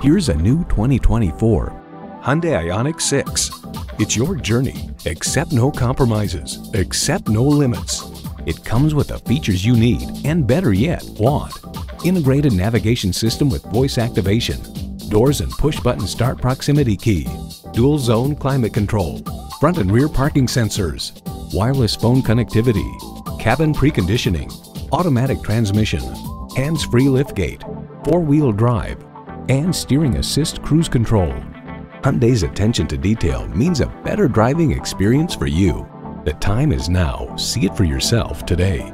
Here's a new 2024 Hyundai Ioniq 6. It's your journey. Accept no compromises. Accept no limits. It comes with the features you need and better yet, want. Integrated navigation system with voice activation. Doors and push button start proximity key. Dual zone climate control. Front and rear parking sensors. Wireless phone connectivity. Cabin preconditioning. Automatic transmission. Hands-free liftgate. Four-wheel drive and steering assist cruise control. Hyundai's attention to detail means a better driving experience for you. The time is now. See it for yourself today.